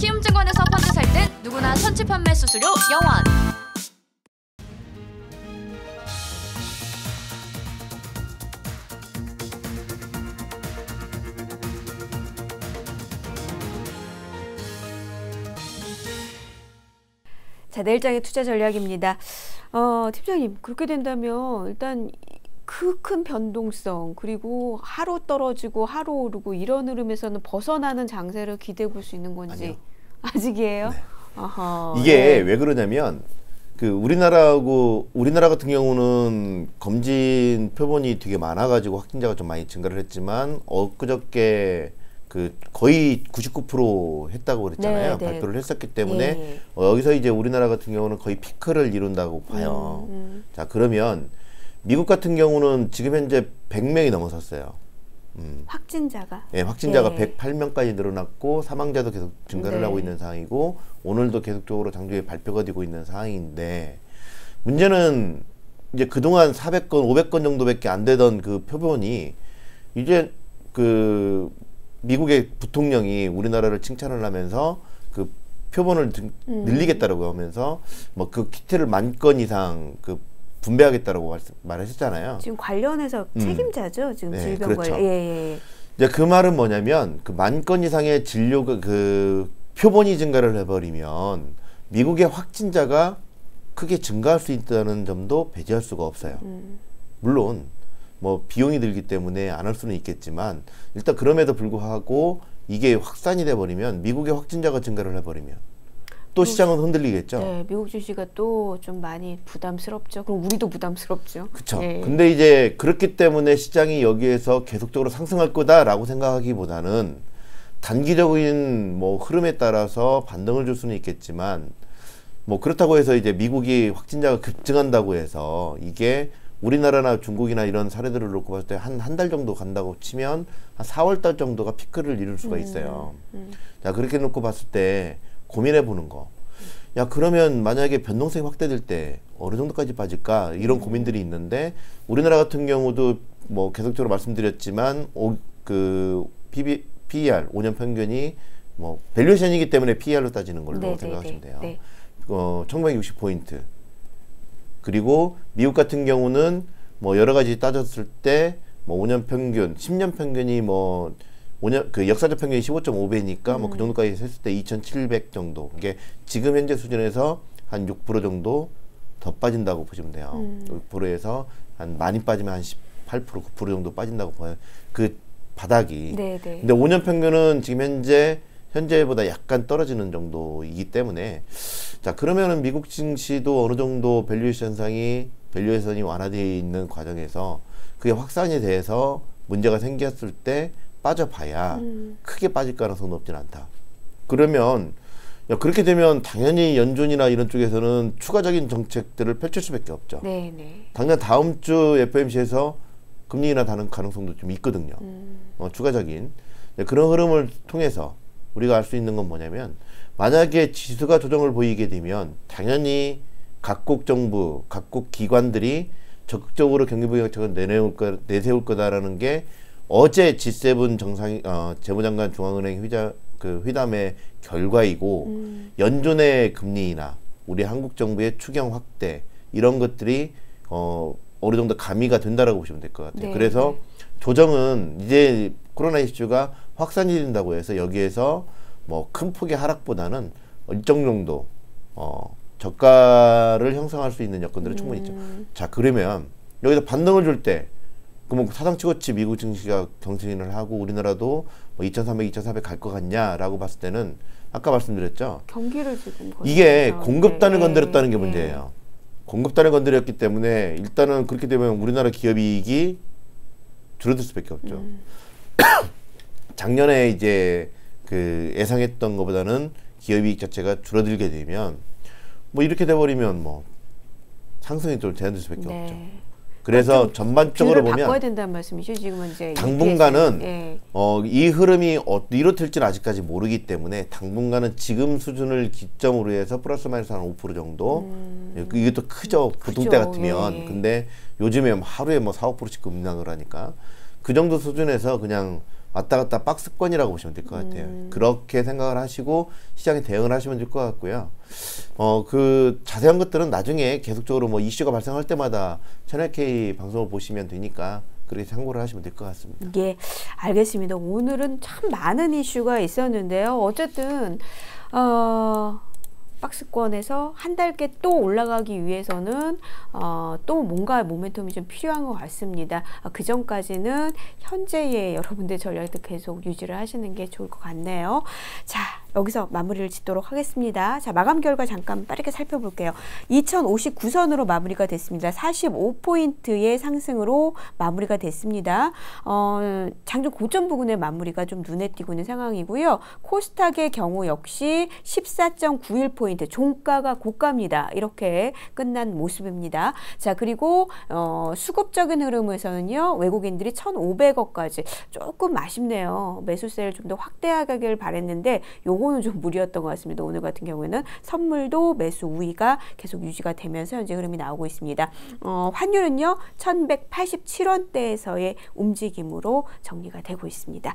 키움증권에서 펀드 살 땐 누구나 선취 판매 수수료 0원. 자, 내일장의 투자 전략입니다. 어, 팀장님, 그렇게 된다면 일단 그큰 변동성 그리고 하루 떨어지고 하루 오르고 이런 흐름에서는 벗어나는 장세를 기대해 볼 수 있는 건지 아니요. 아직이에요? 네. 아하, 이게 네. 왜 그러냐면 그 우리나라하고 우리나라 같은 경우는 검진 표본이 되게 많아가지고 확진자가 좀 많이 증가를 했지만 엊그저께 그 거의 99% 했다고 그랬잖아요. 네, 네. 발표를 했었기 때문에 예, 예. 어, 여기서 이제 우리나라 같은 경우는 거의 피크를 이룬다고 봐요. 음, 음. 자 그러면 미국 같은 경우는 지금 현재 100명이 넘어섰어요. 음. 확진자가 예, 확진자가 예. 108명까지 늘어났고 사망자도 계속 증가를 네. 하고 있는 상황이고 오늘도 계속적으로 장중에 발표가 되고 있는 상황인데 문제는 이제 그동안 400건, 500건 정도밖에 안 되던 그 표본이 이제 그 미국의 부통령이 우리나라를 칭찬을 하면서 그 표본을 등- 음. 늘리겠다라고 하면서 뭐 그 키트를 만 건 이상 그 분배하겠다라고 말- 말하셨잖아요. 지금 관련해서 음. 책임자죠 지금 네, 질병 그렇죠. 관련. 예, 예. 이제 그 말은 뭐냐면 그 만 건 이상의 진료가 그 표본이 증가를 해버리면 미국의 확진자가 크게 증가할 수 있다는 점도 배제할 수가 없어요. 음. 물론 뭐 비용이 들기 때문에 안 할 수는 있겠지만 일단 그럼에도 불구하고 이게 확산이 돼버리면 미국의 확진자가 증가를 해버리면 또 시장은 흔들리겠죠. 네, 미국 주식가 또좀 많이 부담스럽죠. 그럼 우리도 부담스럽죠. 그렇죠. 예. 근데 이제 그렇기 때문에 시장이 여기에서 계속적으로 상승할 거다라고 생각하기보다는 단기적인 뭐 흐름에 따라서 반등을 줄 수는 있겠지만 뭐 그렇다고 해서 이제 미국이 확진자가 급증한다고 해서 이게 우리나라나 중국이나 이런 사례들을 놓고 봤을 때 한 한 달 정도 간다고 치면 한 4월 달 정도가 피크를 이룰 수가 있어요. 음. 자 그렇게 놓고 봤을 때 고민해 보는 거. 야 그러면 만약에 변동성이 확대될 때 어느 정도까지 빠질까 이런 고민들이 있는데 우리나라 같은 경우도 뭐 계속적으로 말씀드렸지만 오, 그 PB, PER 5년 평균이 뭐 valuation이기 때문에 PER로 따지는 걸로 네, 네, 생각하시면 네, 돼요. 네. 어, 1960 포인트. 그리고 미국 같은 경우는 뭐 여러 가지 따졌을 때 뭐 5년 평균, 10년 평균이 뭐 5년 그 역사적 평균이 15.5배니까 음. 뭐그 정도까지 했을 때 2,700 정도. 이게 지금 현재 수준에서 한 6% 정도 더 빠진다고 보시면 돼요. 음. 6%에서 한 많이 빠지면 한 18% 9% 정도 빠진다고 봐요. 그 바닥이. 네, 네. 근데 5년 평균은 지금 현재 현재보다 약간 떨어지는 정도이기 때문에 자 그러면은 미국 증시도 어느 정도 valuation 현상이 valuation이 완화되어 있는 과정에서 그게 확산이 돼서 문제가 생겼을 때 빠져봐야 음. 크게 빠질 가능성은 높진 않다. 그러면 야, 그렇게 되면 당연히 연준이나 이런 쪽에서는 추가적인 정책들을 펼칠 수밖에 없죠. 네, 네. 당장 다음 주 FOMC에서 금리 인하하는 가능성도 좀 있거든요. 음. 어, 추가적인 네, 그런 흐름을 통해서 우리가 알 수 있는 건 뭐냐면 만약에 지수가 조정을 보이게 되면 당연히 각국 정부, 각국 기관들이 적극적으로 경기 부양책을 내놓을 거, 내세울 거다라는 게 어제 G7 정상 어, 재무장관 중앙은행 회자 그 회담의 결과이고 음. 연준의 금리 인하, 우리 한국 정부의 추경 확대 이런 것들이 어 어느 정도 가미가 된다라고 보시면 될 것 같아요. 네, 그래서 조정은 이제 코로나 이슈가 확산이 된다고 해서 여기에서 뭐 큰 폭의 하락보다는 일정 정도 어 저가를 형성할 수 있는 여건들은 충분히 있죠. 음. 자 그러면 여기서 반등을 줄 때 그러면 사상치고치 미국 증시가 경신을 하고 우리나라도 뭐 2,300, 2,400 갈 것 같냐라고 봤을 때는 아까 말씀드렸죠. 경기를 지금 이게 건드려서. 공급단을 네, 건드렸다는 게 네. 문제예요. 공급단을 건드렸기 때문에 일단은 그렇게 되면 우리나라 기업 이익이 줄어들 수밖에 없죠. 음. 작년에 이제 그 예상했던 것보다는 기업 이익 자체가 줄어들게 되면 뭐 이렇게 돼버리면 뭐 상승이 좀 제한될 수밖에 없죠. 네. 그래서 전반적으로 view를 바꿔야 보면 된다는 말씀이죠. 지금은 이제 당분간은 예. 어, 이 흐름이 어디로 튈지는 아직까지 모르기 때문에 당분간은 지금 수준을 기점으로 해서 플러스 마이너스 한 5% 정도 음. 예, 이게 또 크죠 보통 때. 같으면 예, 예. 근데 요즘에 뭐 하루에 뭐 4, 5%씩 급락을 하니까 그 정도 수준에서 그냥 왔다 갔다 박스권이라고 보시면 될 것 같아요. 음. 그렇게 생각을 하시고 시장에 대응을 하시면 될 것 같고요. 어, 그 자세한 것들은 나중에 계속적으로 뭐 이슈가 발생할 때마다 채널 K 방송을 보시면 되니까 그렇게 참고를 하시면 될 것 같습니다. 예, 알겠습니다. 오늘은 참 많은 이슈가 있었는데요. 어쨌든 어, 박스권에서 한 달께 또 올라가기 위해서는 어, 또 뭔가 모멘텀이 좀 필요한 것 같습니다. 아, 그 전까지는 현재의 여러분들 전략도 계속 유지를 하시는 게 좋을 것 같네요. 자, 여기서 마무리를 짓도록 하겠습니다. 자, 마감 결과 잠깐 빠르게 살펴볼게요. 2059선으로 마무리가 됐습니다. 45포인트의 상승으로 마무리가 됐습니다. 어, 장중 고점 부근의 마무리가 좀 눈에 띄고 있는 상황이고요. 코스닥의 경우 역시 14.91포인트, 종가가 고가입니다. 이렇게 끝난 모습입니다. 자, 그리고 어, 수급적인 흐름에서는요. 외국인들이 1,500억까지 조금 아쉽네요. 매수세를 좀 더 확대하길 바랬는데 요거는 좀 무리였던 것 같습니다. 오늘 같은 경우에는 선물도 매수 우위가 계속 유지가 되면서 현재 흐름이 나오고 있습니다. 어, 환율은요 1187원대에서의 움직임으로 정리가 되고 있습니다.